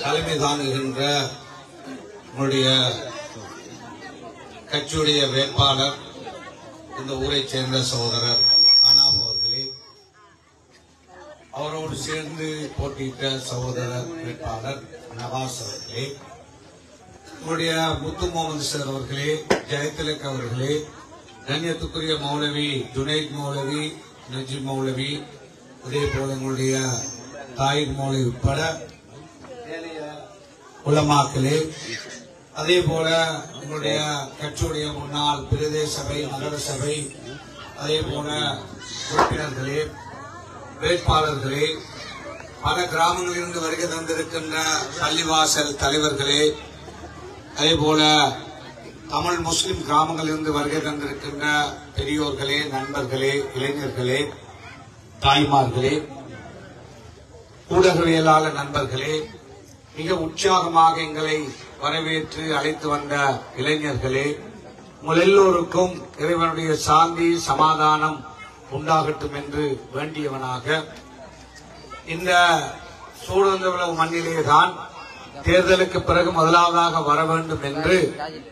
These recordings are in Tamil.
தலைமை தாங்குகின்ற உங்களுடைய கட்சியுடைய வேட்பாளர் இந்த ஊரைச் சேர்ந்த சகோதரர் அனாப் அவர்களே அவரோடு சேர்ந்து போட்டியிட்ட சகோதரர் வேட்பாளர் நவாஸ் அவர்களே உங்களுடைய முத்து முகமது சார் அவர்களே ஜெயதிலக் அவர்களே கண்ணியத்துக்குரிய மௌலவி ஜுனைத் மௌலவி நஜீப் மௌலவி அதே போல உங்களுடைய தாயிர் மௌலவி உட்பட உலமாக்களே அதே போல உங்களுடைய கட்சியுடைய முன்னாள் பிரதேச சபை நகர சபை அதே போல உறுப்பினர்களே வேட்பாளர்களே பல கிராமங்களிலிருந்து வருகை தந்திருக்கின்ற பள்ளிவாசல் தலைவர்களே அதே போல தமிழ் முஸ்லிம் கிராமங்களிலிருந்து வருகை தந்திருக்கின்ற பெரியோர்களே நண்பர்களே இளைஞர்களே தாய்மார்களே ஊடகவியலாளர் நண்பர்களே மிக உற்சாகமாக எங்களை வரவேற்று அழைத்து வந்த இளைஞர்களே உங்கள் எல்லோருக்கும் இறைவனுடைய சாந்தி சமாதானம் உண்டாகட்டும் என்று வேண்டியவனாக இந்த சூழந்த மண்ணிலே தான் தேர்தலுக்கு பிறகு முதலாவதாக வர வேண்டும் என்று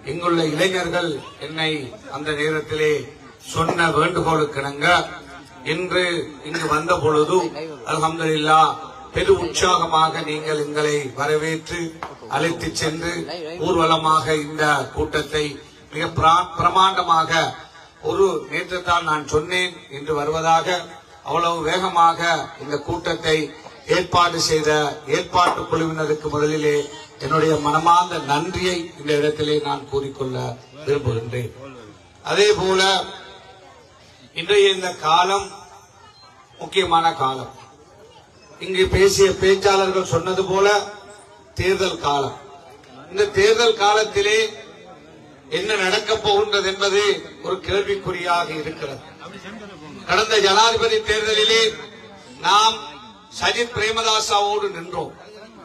இங்குள்ள இளைஞர்கள் என்னை அந்த நேரத்திலே சொன்ன வேண்டுகோளுக்கிணங்க இன்று இங்கு வந்த பொழுது அல்ஹம்துலில்லா பெரு உற்சாகமாக நீங்கள் எங்களை வரவேற்று அழைத்து சென்று ஊர்வலமாக இந்த கூட்டத்தை மிக பிரமாண்டமாக ஒரு நேற்று தான் நான் சொன்னேன் என்று வருவதாக அவ்வளவு வேகமாக இந்த கூட்டத்தை ஏற்பாடு செய்த ஏற்பாட்டு குழுவினருக்கு முதலிலே என்னுடைய மனமார்ந்த நன்றியை இந்த இடத்திலே நான் கூறிக்கொள்ள விரும்புகின்றேன். அதே போல இன்றைய இந்த காலம் முக்கியமான காலம். இங்கு பேசிய பேச்சாளர்கள் சொன்னது போல தேர்தல் காலம். இந்த தேர்தல் காலத்திலே என்ன நடக்கப் போகின்றது என்பது ஒரு கேள்விக்குறியாக இருக்கிறது. கடந்த ஜனாதிபதி தேர்தலிலே நாம் சஜித் பிரேமதாசாவோடு நின்றோம்.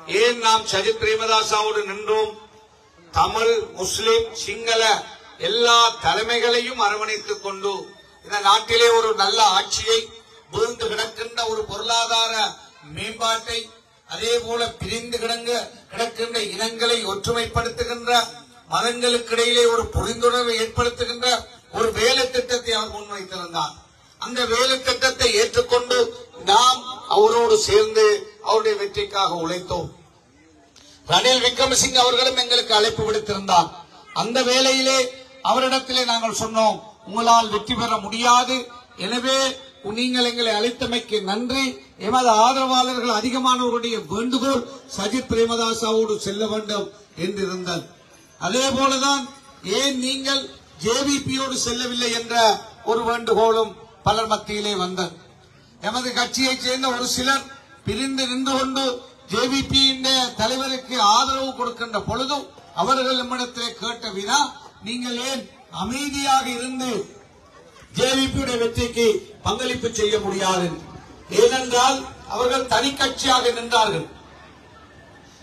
ஏன் நாம் சஜித் பிரேமதாசாவோடு நின்றோம்? தமிழ் முஸ்லிம் சிங்கள எல்லா தலைமைகளையும் அரவணைத்துக் கொண்டு இந்த நாட்டிலே ஒரு நல்ல ஆட்சியை விழுந்து கிடக்கின்ற ஒரு பொருளாதார மேம்பாட்டை அதே போல பிரிந்து கிடங்க கிடக்கின்ற இனங்களை ஒற்றுமைப்படுத்துகின்ற மதங்களுக்கிடையிலே ஒரு புரிந்துணர்வை ஏற்படுத்துகின்ற ஒரு வேலை திட்டத்தை அவர் முன்வைத்திருந்தார். அந்த வேலை திட்டத்தை ஏற்றுக்கொண்டு நாம் அவரோடு சேர்ந்து அவருடைய வெற்றிக்காக உழைத்தோம். ரணில் விக்ரமசிங் அவர்களும் எங்களுக்கு அழைப்பு விடுத்திருந்தார். அந்த வேளையிலே அவரிடத்திலே நாங்கள் சொன்னோம் உங்களால் வெற்றி பெற முடியாது. எனவே நீங்கள் எங்களை அழைத்தமைக்கு நன்றி. எமது ஆதரவாளர்கள் அதிகமானவருடைய வேண்டுகோள் சஜித் பிரேமதாசாவோடு செல்ல வேண்டும் என்றிருந்தது அதே போலதான் ஏன் நீங்கள் ஜேவிபியோடு செல்லவில்லை என்ற ஒரு வேண்டுகோளும் பலர் மத்தியிலே வந்தது எமது கட்சியைச் சேர்ந்த ஒரு சிலர் பிரிந்து நின்று கொண்டு ஜேவிபியின் தலைவருக்கு ஆதரவு கொடுக்கின்ற பொழுதும் அவர்கள் நம்மிடத்திலே கேட்ட வினா நீங்கள் ஏன் அமைதியாக இருந்து ஜேவிபியுடைய வெற்றிக்கு பங்களிப்பு செய்ய முடியாது? ஏனென்றால் அவர்கள் தனி கட்சியாக நின்றார்கள்.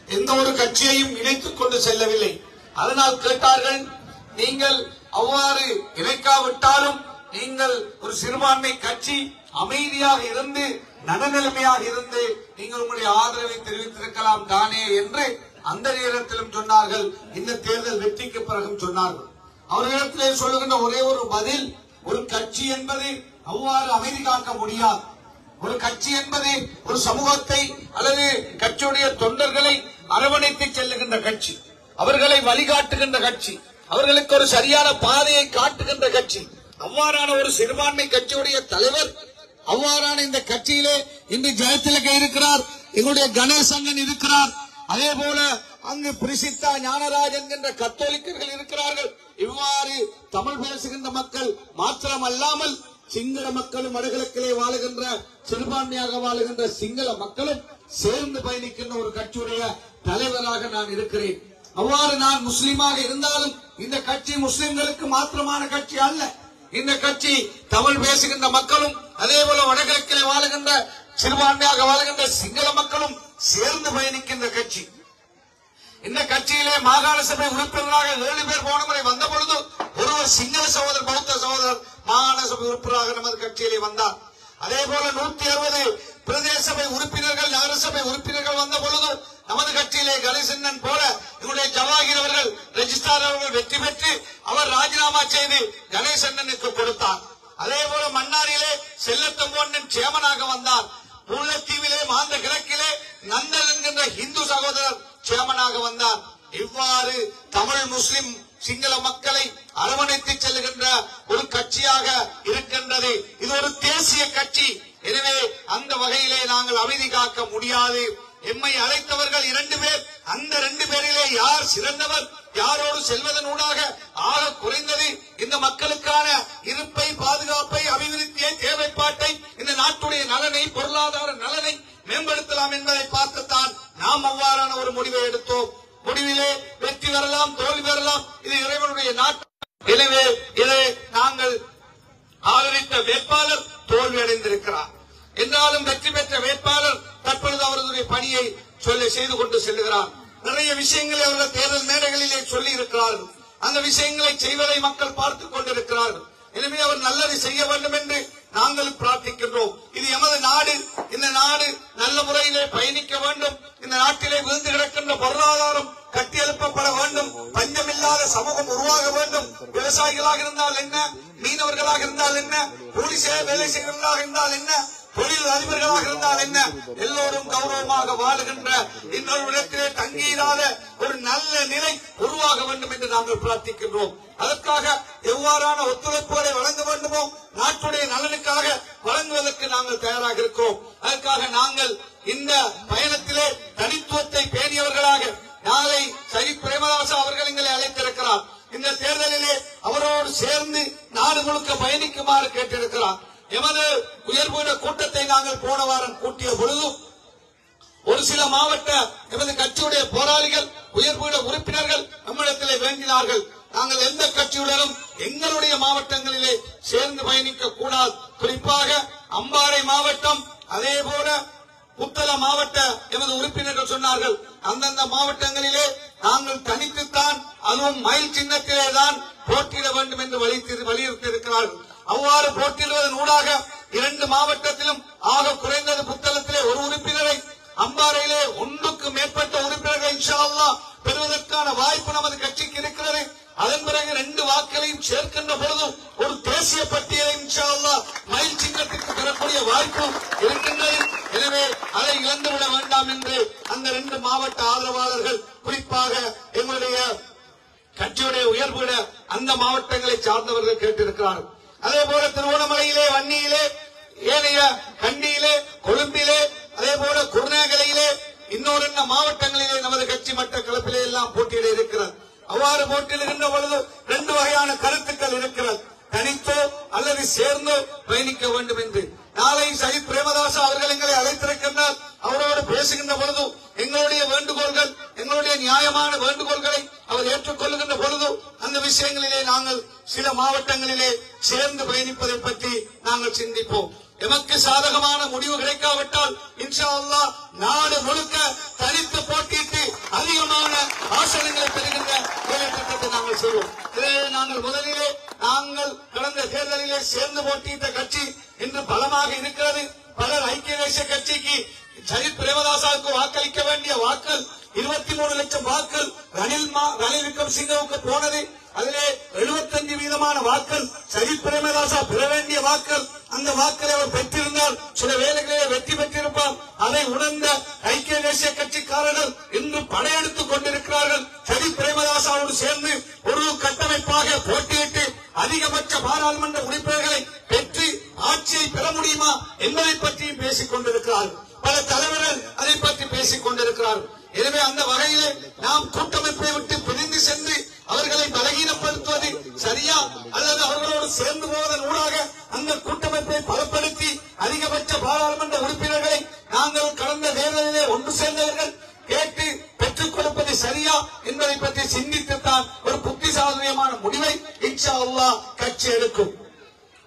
எந்த ஒரு கட்சியையும் இணைத்துக் கொண்டு செல்லவில்லை. அதனால் கேட்டார்கள் நீங்கள் அவ்வாறு இணைக்காவிட்டாலும் நீங்கள் ஒரு சிறுபான்மை கட்சி அமைதியாக இருந்து நடுநிலைமையாக இருந்து நீங்கள் உங்களுடைய ஆதரவை தெரிவித்திருக்கலாம் தானே என்று அந்த நேரத்திலும் சொன்னார்கள். இந்த தேர்தல் வெற்றிக்கு பிறகும் சொன்னார்கள். அவர்களிடத்திலே சொல்லுகின்ற ஒரே ஒரு பதில் ஒரு கட்சி என்பது அவ்வாறு அமைதி காக்க முடியாது. ஒரு கட்சி என்பது ஒரு சமூகத்தை அல்லது கட்சியுடைய தொண்டர்களை அரவணைத்து செல்லுகின்ற கட்சி அவர்களை வழிகாட்டுகின்ற கட்சி அவர்களுக்கு ஒரு சரியான பாதையை காட்டுகின்ற கட்சி அவ்வாறான ஒரு சிறுபான்மை கட்சியுடைய தலைவர் அவ்வாறான இந்த கட்சியிலே இன்று ஜெயத்திலக இருக்கிறார் எங்களுடைய கணேசங்கன் இருக்கிறார். அதே போல அங்கு பிரிசித்தா ஞானராஜன் என்ற கத்தோலிக்கர்கள் இருக்கிறார்கள். இவ்வாறு தமிழ் பேசுகின்ற மக்கள் மாத்திரம் அல்லாமல் சிங்கள மக்களும் வடகிழக்கிலே வாழுகின்ற சிறுபான்மையாக வாழுகின்ற சிங்கள மக்களும் சேர்ந்து பயணிக்கின்ற ஒரு கட்சியுடைய தலைவராக நான் இருக்கிறேன். அவ்வாறு நான் முஸ்லீமாக இருந்தாலும் இந்த கட்சி முஸ்லிம்களுக்கு மாத்திரமான கட்சி அல்ல. இந்த கட்சி தமிழ் பேசுகின்ற மக்களும் அதே போல வடகிழக்கிலே வாழுகின்ற சிறுபான்மையாக வாழுகின்ற சிங்கள மக்களும் சேர்ந்து பயணிக்கின்ற கட்சி. இந்த கட்சியிலே மாகாண சபை உறுப்பினராக ஏழு பேர் போன முறை வந்த பொழுது சிங்கள சகோதரர் பௌத்த சகோதரர் மாகாண சபை உறுப்பினராக நமது கட்சியிலே வந்தார். அதே போல நூத்தி அறுபது பிரதேச சபை உறுப்பினர்கள் நகரசபை உறுப்பினர்கள் வந்த பொழுது நமது கட்சியிலே கணேசண்ணன் போல இவருடைய ஜவாகிர் அவர்கள் ரெஜிஸ்டார் அவர்கள் வெற்றி பெற்று அவர் ராஜினாமா செய்து கணேசண்ணனுக்கு கொடுத்தார். அதே போல மன்னாரிலே செல்லத்தம்போன்னன் சேமனாக வந்தார். முல்லைத்தீவிலே மாந்த கிழக்கிலே நந்தன் என்கின்ற இந்து சகோதரர் சேமனாக வந்தார். இவ்வாறு தமிழ் முஸ்லிம் சிங்கள மக்களை அரவணைத்து செல்லுகின்ற ஒரு கட்சியாக இருக்கின்றது. இது ஒரு தேசிய கட்சி. எனவே அந்த வகையிலே நாங்கள் அமைதி காக்க முடியாது. எம்மை அழைத்தவர்கள் இரண்டு பேர் அந்த ரெண்டு பேரிலே யார் சிறந்தவர் யாரோடு செல்வதனூடாக ஆக குறைந்தது இந்த மக்களுக்கான இருப்பை பாதுகாப்பை அபிவிருத்தியை தேவைப்பாட்டை இந்த நாட்டுடைய நலனை பொருளாதார நலனை மேம்படுத்தலாம் என்பதை பார்த்துத்தான் நாம் அவ்வாறான ஒரு முடிவை எடுத்தோம். முடிவிலே வெற்றி பெறலாம் தோல்வி பெறலாம். இது இறைவனுடைய நாட்டம். எனவே இதை நாங்கள் ஆதரித்த வேட்பாளர் தோல்வி அடைந்திருக்கிறார். என்றாலும் வெற்றி பெற்ற வேட்பாளர் தற்பொழுது அவருடைய பணியை சொல்லி செய்து கொண்டு செல்லுகிறார். நிறைய விஷயங்களை அவர்கள் தேர்தல் மேடைகளிலே சொல்லி இருக்கிறார்கள். அந்த விஷயங்களை செய்வதை மக்கள் பார்த்துக் கொண்டிருக்கிறார்கள். எனவே அவர் நல்லது செய்ய வேண்டும் என்று நாங்களும் பிரார்த்திக்கின்றோம். இது எமது நாடு. இந்த நாடு நல்ல முறையிலே பயணிக்க வேண்டும். இந்த நாட்டிலே விழுந்து கிடக்கின்ற பொருளாதாரம் கட்டியெழுப்பப்பட வேண்டும். பஞ்சமில்லாத சமூகம் உருவாக வேண்டும். விவசாயிகளாக இருந்தால் என்ன? மீனவர்களாக இருந்தால் என்ன? போலீசே வேலை செய்கிறவர்களாக இருந்தால் என்ன? தொழில் அதிபர்களாக இருந்தால் என்ன? எல்லோரும் கௌரவமாக வாழுகின்ற இன்னொரு இடத்திலே தங்கியிடாத ஒரு நல்ல நிலை உருவாக வேண்டும் என்று நாங்கள் பிரார்த்திக்கின்றோம். அதற்காக எவ்வாறான ஒத்துழைப்புகளை வழங்க வேண்டுமோ நாட்டுடைய நலனுக்காக வழங்குவதற்கு நாங்கள் தயாராக இருக்கிறோம் அதற்காக நாங்கள் இந்த பயணத்திலே தனித்துவத்தை பேணியவர்களாக நாளை சரி பிரேமதாசா அவர்கள் எங்களை அழைத்திருக்கிறார் இந்த தேர்தலிலே அவரோடு சேர்ந்து நாடு முழுக்க பயணிக்குமாறு கேட்டிருக்கிறார் எமது உயர்வுட கூட்டத்தை நாங்கள் போன வாரம் கூட்டிய பொழுதும் ஒரு சில மாவட்ட எமது கட்சியுடைய போராளிகள் உயர்வுட உறுப்பினர்கள் நம்மிடத்திலே வேண்டினார்கள் நாங்கள் எந்த கட்சியுடனும் எங்களுடைய மாவட்டங்களிலே சேர்ந்து பயணிக்க கூடாது குறிப்பாக அம்பாறை மாவட்டம் அதே போல புத்தள மாவட்ட எமது உறுப்பினர்கள் சொன்னார்கள் அந்தந்த மாவட்டங்களிலே நாங்கள் தனித்துத்தான் அதுவும் மயில் சின்னத்திலே தான் போட்டியிட வேண்டும் என்று வலியுறுத்தி இருக்கிறார்கள் அவ்வாறு போட்டியிடுவதன் ஊடாக இரண்டு மாவட்டத்திலும் ஆக குறைந்தது புத்தளத்திலே ஒரு உறுப்பினரை அம்பாறையிலே ஒன்றுக்கு மேற்பட்ட உறுப்பினர்கள் இன்ஷா அல்லா பெறுவதற்கான வாய்ப்பு நமது கட்சிக்கு இருக்கிறது. அதன் பிறகு ரெண்டு வாக்களையும் சேர்க்கின்ற பொழுது ஒரு தேசிய பட்டியலை இன்ஷா மயில் சிங்கத்திற்கு பெறக்கூடிய வாய்ப்பும் இருக்கின்றது. எனவே அதை இழந்துவிட வேண்டாம் என்று அந்த ரெண்டு மாவட்ட ஆதரவாளர்கள் குறிப்பாக எங்களுடைய கட்சியுடைய உயர்வுட அந்த மாவட்டங்களை சார்ந்தவர்கள் கேட்டிருக்கிறார்கள். அதே போல திருவோணமலையிலே வன்னியிலே ஏனைய கண்டியிலே கொழும்பிலே அதே போல குருநாகலையிலே இன்னொரு மாவட்டங்களிலே நமது கட்சி மட்ட கலப்பிலே எல்லாம் போட்டியிட இருக்கிறது அவ்வாறு போட்டியிடுகின்ற பொழுது ரெண்டு வகையான கருத்துக்கள் இருக்கிறது. தனித்தோ அல்லது சேர்ந்தோ பயணிக்க வேண்டும் என்று. நாளை சஜித் பிரேமதாஸ் அவர்கள் எங்களை அழைத்திருக்கின்றார். அவரோடு பேசுகின்ற பொழுது எங்களுடைய வேண்டுகோள்கள் எங்களுடைய நியாயமான வேண்டுகோள்களை அவர் ஏற்றுக்கொள்ளுகின்ற பொழுது அந்த விஷயங்களிலே நாங்கள் சில மாவட்டங்களிலே சேர்ந்து பயணிப்பதை பற்றி நாங்கள் சிந்திப்போம். எமக்கு சாதகமான முடிவு கிடைக்காவிட்டால் இன்ஷா அல்லா நாடு முழுக்க தனித்து போட்டியிட்டு அதிகமான ஆசனங்களை பெறுகின்ற செய்வோம் இதிலே நாங்கள் முதலிலே நாங்கள் கடந்த தேர்தலிலே சேர்ந்து போட்டியிட்ட கட்சி இன்று பலமாக இருக்கிறது. பலர் ஐக்கிய தேசிய கட்சிக்கு சஜித் பிரேமதாசாவுக்கு வாக்களிக்க வேண்டிய வாக்கள் இருபத்தி மூணு லட்சம் வாக்கள் ரணில் ரணில் விக்ரம் சிங்கவுக்கு போனது. அதிலே 75 வீதமான வாக்கள் சஜித் பிரேமதாசா பெற வேண்டிய வாக்கள் அந்த வாக்களை அவர் பெற்றிருந்தால் சில வேலைகளிலே வெற்றி பெற்றிருப்பார். அதை உணர்ந்த ஐக்கிய தேசிய கட்சிக்காரர்கள் இன்று படையெடுத்துக் கொண்டிருக்கிறார்கள். சஜித் பிரேமதாசாவோடு சேர்ந்து அதிகபட்ச பாராளுமன்ற உறுப்பினர்களை பெற்று ஆட்சியை பெற முடியுமா என்பதை பற்றியும் பேசிக் கொண்டிருக்கிறார்கள் பல தலைவர்கள் அதை பற்றி பேசிக் கொண்டிருக்கிறார்கள் எனவே அந்த வகையிலே நாம் கூட்டமைப்பை விட்டு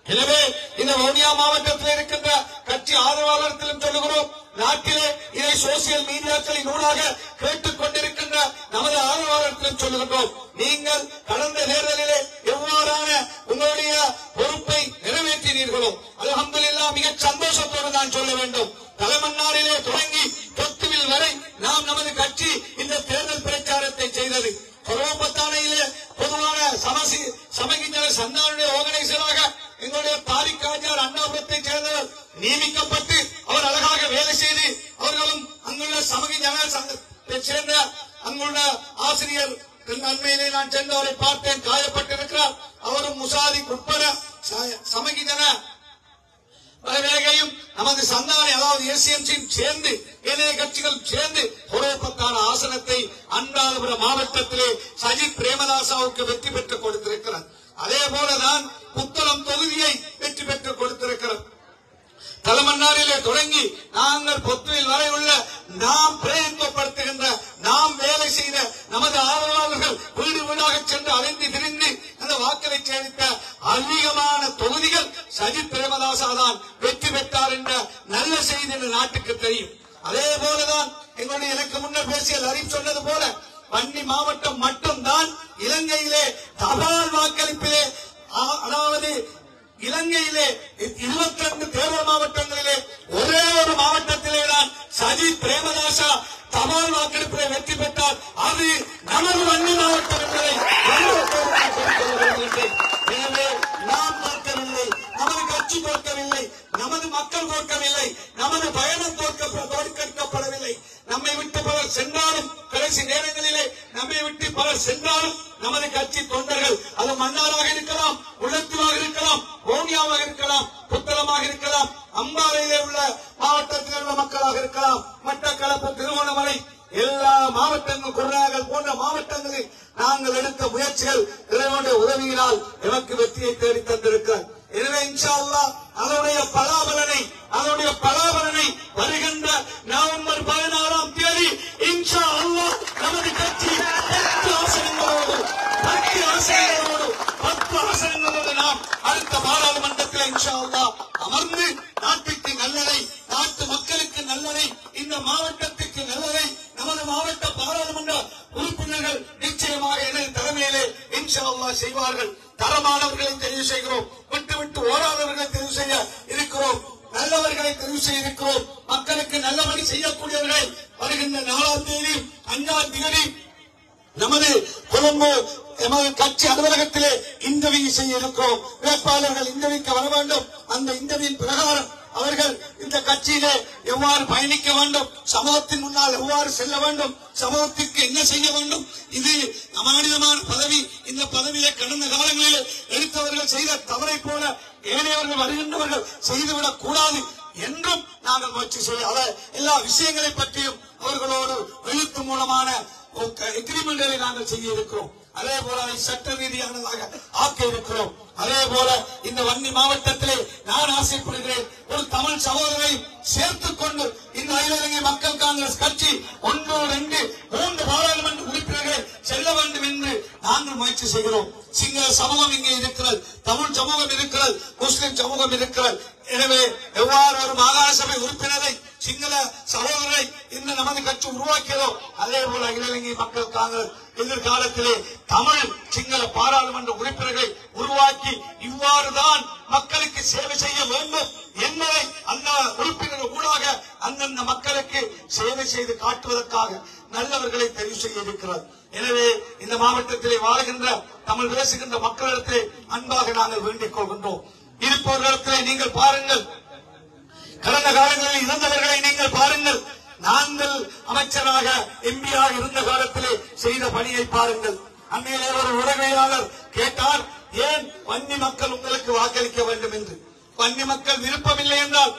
எனவே இந்த வவுனியா மாவட்டத்தில் இருக்கின்ற கட்சி ஆதரவாளர்களிடம் சொல்லுகிறோம் நாட்டிலே இதை சோசியல் மீடியாக்களின் ஊடாக கேட்டுக் கொண்டிருக்கின்ற நமது ஆதரவாளர்களிடம் சொல்லுகிறோம் நீங்கள் கடந்த தேர்தலிலே எவ்வாறான உங்களுடைய பொறுப்பை நிறைவேற்றினீர்களோ அலமது இல்லா மிக சந்தோஷத்தோடு நான் சொல்ல வேண்டும். தலைமன்னாரிலே தொடங்கி தொத்துவில் வரை நாம் நமது கட்சி இந்த தேர்தல் பிரச்சாரத்தை செய்தது. கொரோபத்தானையிலே பொதுவான சமசி சமகிஞ்சன சந்தானுடைய ஆர்கனைசராக നിങ്ങളുടെ പാലിക്കാഞ്ഞാൽ അണ്ണാവൃത്തി ചേർന്ന് നിയമിക്കപ്പെട്ട് അവർ അഴകാകെ വേല ചെയ്ത് അവர்களும் அங்குள்ள சமகி ஞான சேர்ந்த அங்குள்ள ஆசிரியர் நன்மையிலே ഞാൻ சென்று அவரை பார்த்து அலைந்து திரிந்து அந்த வாக்களை சேமித்த அதிகமான தொகுதிகள் சஜித் பிரேமதாசா தான் வெற்றி பெற்றார் என்ற நல்ல செய்தி இந்த நாட்டுக்கு தெரியும். அதே போலதான் எங்களுடைய எனக்கு முன்னர் பேசிய லரீப் சொன்னது போல வன்னி மாவட்டம் மட்டும்தான் இலங்கையிலே தபால் வாக்களிப்பிலே அ- அதாவது இலங்கையிலே இருபத்தி ரெண்டு தேர்தல் மாவட்டங்களிலே ஒரே ஒரு மாவட்டத்திலே தான் சஜித் பிரேமதாசா தபால் வாக்கெடுப்பிலே வெற்றி பெற்றார் அது நமது வன்னி மாவட்டம் என்பதை எல்லோருக்கும் தெரிவித்துக் கொள்ள விரும்புகின்றேன். எனவே நாம் தோற்கவில்லை நமது கட்சி தோற்கவில்லை நமது மக்கள் தோற்கவில்லை நமது பயணம் தோற்கப்படவில்லை நம்மை விட்டு பலர் சென்றாலும் கடைசி நேரங்களிலே நம்மை விட்டு பலர் சென்றாலும் நமது கட்சி தொண்டர்கள் அது மன்னாராக வேட்பாளர்கள் இன்டர்வியூக்கு வர வேண்டும். அந்த இன்டர்வியூ பிரகாரம் அவர்கள் இந்த கட்சியிலே எவ்வாறு பயணிக்க வேண்டும்? சமூகத்தின் முன்னால் எவ்வாறு செல்ல வேண்டும்? சமூகத்திற்கு என்ன செய்ய வேண்டும்? இது அமானிதமான பதவி. இந்த பதவியை கடந்த காலங்களில் எடுத்தவர்கள் செய்த தவறை போல ஏனையவர்கள் வருகின்றவர்கள் செய்துவிடக் கூடாது என்றும் நாங்கள் முயற்சி செய்ய எல்லா விஷயங்களை பற்றியும் அவர்களோடு எழுத்து மூலமான எக்ரிமெண்ட்களை நாங்கள் செய்ய இருக்கிறோம் அதே போல அதை சட்ட ரீதியானதாக ஆக்க இருக்கிறோம் அதே போல இந்த வன்னி மாவட்டத்திலே நான் ஆசைப்படுகிறேன். ஒரு தமிழ் சகோதரரை சேர்த்துக் கொண்டு இந்த அகில மக்கள் காங்கிரஸ் கட்சி ஒன்று ரெண்டு மூன்று பாராளுமன்ற உறுப்பினர்களை செல்ல வேண்டும் என்று நாங்கள் முயற்சி செய்கிறோம். சிங்கள சமூகம் இங்கே இருக்கிறது தமிழ் சமூகம் இருக்கிறது முஸ்லிம் சமூகம் இருக்கிறது. எனவே எவ்வாறு ஒரு மாகாண சபை உறுப்பினரை சிங்கள சகோதரரை இந்த நமது கட்சி உருவாக்கியதோ அதே போல அகில இலங்கை மக்கள் காங்கிரஸ் எதிர்காலத்திலே தமிழ் சிங்கள பாராளுமன்ற உறுப்பினர்களை உருவாக்கி இவ்வாறுதான் மக்களுக்கு சேவை செய்ய வேண்டும் என்பதை அந்த உறுப்பினர்கள் ஊடாக அந்தந்த மக்களுக்கு சேவை செய்து காட்டுவதற்காக நல்லவர்களை தெரிவு செய்ய இருக்கிறார். எனவே இந்த மாவட்டத்திலே வாழ்கின்ற தமிழ் பேசுகின்ற மக்களிடத்திலே அன்பாக நாங்கள் வேண்டிக் கொள்கின்றோம். இருப்பவர்களிடத்திலே நீங்கள் பாருங்கள் கடந்த காலங்களில் இருந்தவர்களை நீங்கள் பாருங்கள். நாங்கள் அமைச்சராக எம்பியாக இருந்த காலத்திலே செய்த பணியை பாருங்கள். அன்னையிலே ஒரு உடமையாளர் கேட்டார் ஏன் வன்னி மக்கள் உங்களுக்கு வாக்களிக்க வேண்டும் என்று? வன்னி மக்கள் விருப்பமில்லை என்றால்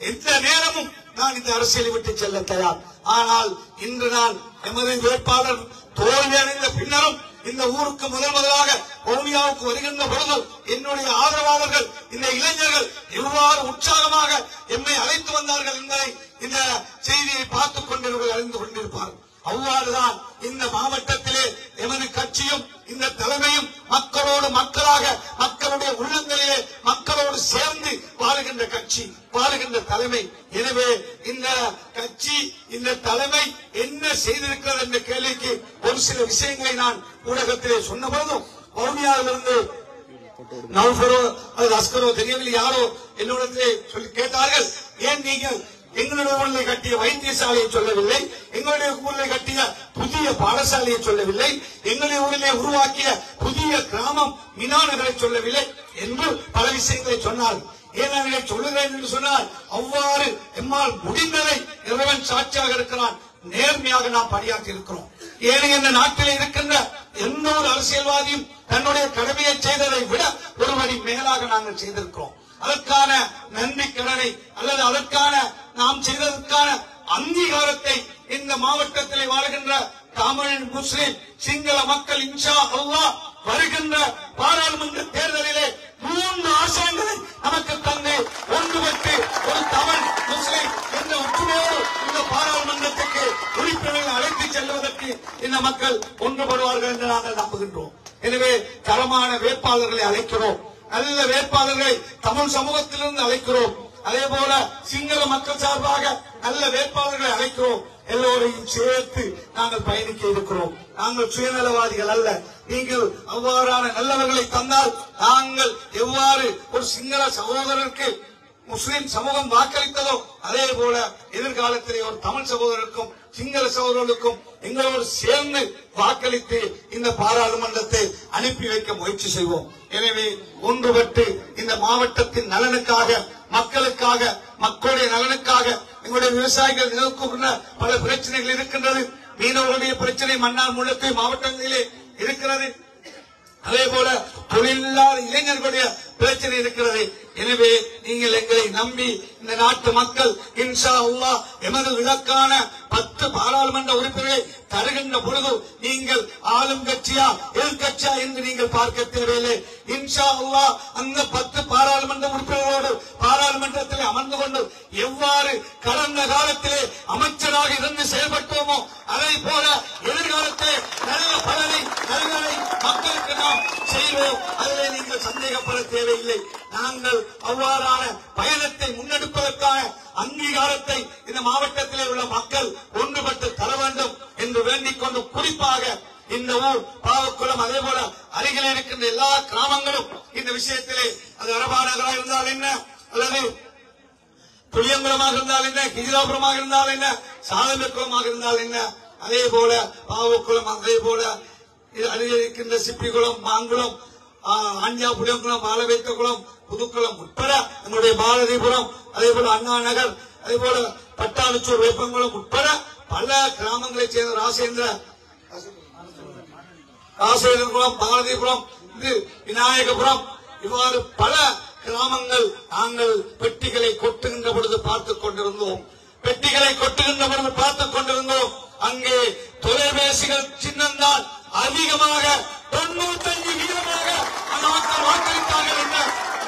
எந்த நேரமும் நான் இந்த அரசியலை விட்டு செல்ல தயார். ஆனால் இன்று நான் எமது வேட்பாளர் தோல்வி அடைந்த பின்னரும் இந்த ஊருக்கு முதல் முதலாக கோமியாவுக்கு வருகின்ற பொழுது என்னுடைய ஆதரவாளர்கள் இந்த இளைஞர்கள் எவ்வாறு உற்சாகமாக எம்மை அழைத்து வந்தார்கள் என்பதை இந்த செய்தியை பார்த்துக் கொண்டிருப்பதை அறிந்து கொண்டிருப்பார்கள். அவ்வாறுதான் இந்த மாவட்டத்திலே எமது கட்சியும் இந்த தலைமையும் மக்களோடு மக்களாக மக்களுடைய உள்ளங்களிலே மக்களோடு சேர்ந்து வாழுகின்ற கட்சி வாழுகின்ற தலைமை. எனவே இந்த கட்சி இந்த தலைமை என்ன செய்திருக்கிறது என்ற கேள்விக்கு ஒரு சில விஷயங்களை நான் ஊடகத்திலே சொன்ன போதும் வவுனியாவிலிருந்து நௌஃபரோ அல்லது அஸ்கரோ தெரியவில்லை யாரோ என்னிடத்திலே சொல்லி கேட்டார்கள் ஏன் நீங்கள் எங்களுடைய ஊரில் கட்டிய வைத்தியசாலையை சொல்லவில்லை? எங்களுடைய ஊரில் கட்டிய புதிய பாடசாலையை சொல்லவில்லை? எங்களுடைய ஊரிலே உருவாக்கிய புதிய கிராமம் மினா சொல்லவில்லை? என்று விஷயங்களை சொன்னால் ஏன் சொல்லுகிறேன் என்று சொன்னால் அவ்வாறு எம்மால் முடிந்ததை இறைவன் சாட்சியாக இருக்கிறான். நேர்மையாக நாம் பணியாற்றி இருக்கிறோம். ஏனைய இந்த நாட்டில் இருக்கின்ற எந்த ஒரு அரசியல்வாதியும் தன்னுடைய கடமையை செய்ததை விட ஒரு வழி மேலாக நாங்கள் செய்திருக்கிறோம். அதற்கான நன்றி கடனை அல்லது அதற்கான நாம் செய்ததற்கான அங்கீகாரத்தை இந்த மாவட்டத்திலே வாழ்கின்ற தமிழ் முஸ்லிம் சிங்கள மக்கள் இன்ஷா அல்லா வருகின்ற பாராளுமன்ற தேர்தலிலே வருவார்கள் என்று நாங்கள் நம்புகின்றோம். எனவே தரமான வேட்பாளர்களை அழைக்கிறோம். நல்ல வேட்பாளர்களை தமிழ் சமூகத்திலிருந்து அழைக்கிறோம். அதே போல சிங்கள மக்கள் சார்பாக நல்ல வேட்பாளர்களை அழைக்கிறோம். எல்லோரையும் சேர்த்து நாங்கள் பயணிக்க இருக்கிறோம். நாங்கள் சுயநலவாதிகள் அல்ல. நீங்கள் அவ்வாறான நல்லவர்களை தந்தால் நாங்கள் எவ்வாறு ஒரு சிங்கள சகோதரருக்கு முஸ்லிம் சமூகம் வாக்களித்ததோ அதே போல எதிர்காலத்திலே ஒரு தமிழ் சகோதரருக்கும் சிங்கள சகோதரர்களுக்கும் எங்களோடு சேர்ந்து வாக்களித்து இந்த பாராளுமன்றத்தை அனுப்பி வைக்க முயற்சி செய்வோம். எனவே ஒன்றுபட்டு இந்த மாவட்டத்தின் நலனுக்காக மக்களுக்காக மக்களுடைய நலனுக்காக எங்களுடைய விவசாயிகள் நிலவுக்குள்ள பல பிரச்சனைகள் இருக்கின்றது. மீனவர்களுடைய பிரச்சனை மன்னார் முழுக்க மாவட்டங்களிலே இருக்கிறது. அதே போல தொழிலில்லாத இளைஞர்களுடைய பிரச்சனை இருக்கிறது. எனவே நீங்கள் எங்களை நம்பி இந்த நாட்டு மக்கள் இன்ஷா அல்லாஹ் எமது இலக்கான பத்து பாராளுமன்ற உறுப்பினரை தருகின்ற பொழுது நீங்கள் ஆளும் கட்சியா எதிர்கட்சியா என்று நீங்கள் பார்க்க தேவையில்லை. இன்ஷா அல்லாஹ் அந்த பத்து பாராளுமன்ற உறுப்பினர்களோடு பாராளுமன்றத்தில் அமர்ந்து கொண்டு எவ்வாறு கடந்த காலத்திலே அமைச்சராக இருந்து செயல்பட்டோமோ அதை போல எதிர்காலத்தில் நல்ல பலனை மக்களுக்கு நாம் செய்வோம். அதிலே நீங்கள் சந்தேகப்பட தேவையில்லை. நாங்கள் அவ்வாறான பயணத்தை முன்னெடுப்பதற்கான அங்கீகாரத்தை இந்த மாவட்டத்திலே உள்ள மக்கள் ஒன்றுபட்டு தர வேண்டும் என்று வேண்டிக் கொண்டு குறிப்பாக இந்த ஊர் பாவக்குளம் அதே போல அருகில் இருக்கின்ற எல்லா கிராமங்களும் இந்த விஷயத்திலே அது அரபாநகராக இருந்தால் என்ன? அல்லது புளியங்குளமாக இருந்தால் என்ன? கிஜிலாபுரமாக இருந்தால் என்ன? சாதனக்குளமாக இருந்தால் என்ன? அதே போல பாவக்குளம் அதே போல அருகில் இருக்கின்ற சிப்பிக்குளம் மாங்குளம் ஆ, புளியங்குளம் மாலவேத்தகுளம் புதுக்குளம் உட்பட நம்முடைய பாரதிபுரம் அதே போல அண்ணா நகர் அதே போல பட்டாளச்சூர் வேப்பங்குளம் உட்பட பல கிராமங்களைச் சேர்ந்த ராசேந்திர ராசேந்திரகுளம் பாரதிபுரம் இது விநாயகபுரம் இவ்வாறு பல கிராமங்கள் நாங்கள் பெட்டிகளை கொட்டுகின்ற பொழுது பார்த்துக் கொண்டிருந்தோம். பெட்டிகளை கொட்டுகின்ற பொழுது பார்த்துக் கொண்டிருந்தோம். அங்கே தொலைபேசிகள் சின்னம்தான் அதிகமாக தொண்ணூத்தஞ்சு வீதமாக மக்கள் வாக்களித்தார்கள் என்ற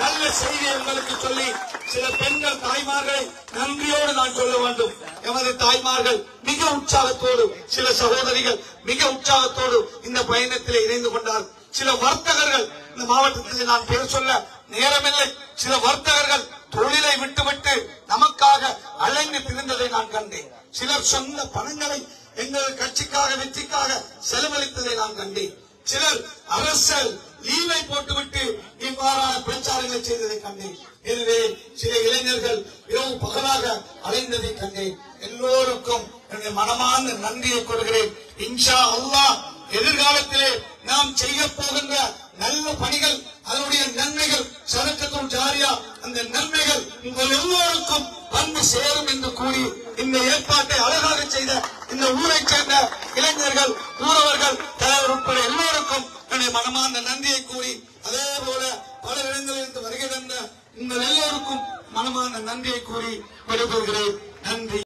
நல்ல செய்தி உங்களுக்கு சொல்லி சில பெண்கள் தாய்மார்களை நன்றியோடு நான் சொல்ல வேண்டும். எமது தாய்மார்கள் மிக உற்சாகத்தோடு சில சகோதரிகள் மிக உற்சாகத்தோடு இந்த பயணத்தில் இணைந்து கொண்டார். சில வர்த்தகர்கள் இந்த மாவட்டத்தில் நான் பேர் சொல்ல நேரமில்லை. சில வர்த்தகர்கள் தொழிலை விட்டுவிட்டு நமக்காக அலைந்து திரிந்ததை நான் கண்டேன். சிலர் சொந்த பணங்களை எங்கள் கட்சிக்காக வெற்றிக்காக செலவழித்ததை நான் கண்டேன். சிலர் அரசல் லீவை போட்டுவிட்டு இவ்வாறான பிரச்சாரங்களை செய்ததை கண்டேன். எனவே சில இளைஞர்கள் இரவு பகலாக அலைந்ததை கண்டேன். எல்லோருக்கும் என்னுடைய மனமார்ந்த நன்றியை கொள்கிறேன் இன்ஷா அல்லாஹ் எதிர்காலத்திலே நாம் செய்ய போகின்ற நல்ல பணிகள் அதனுடைய நன்மைகள் சரக்கத்தும் ஜாரியா அந்த நன்மைகள் உங்கள் எல்லோருக்கும் வந்து சேரும் என்று கூறி இந்த ஏற்பாட்டை அழகாக செய்த இந்த ஊரை சேர்ந்த இளைஞர்கள் ஊரவர்கள் தலைவர் உட்பட எல்லோருக்கும் என்னுடைய மனமார்ந்த நன்றியை கூறி அதே போல பல இடங்களிலிருந்து வருகை தந்த உங்கள் எல்லோருக்கும் மனமார்ந்த நன்றியை கூறி விடைபெறுகிறேன். நன்றி.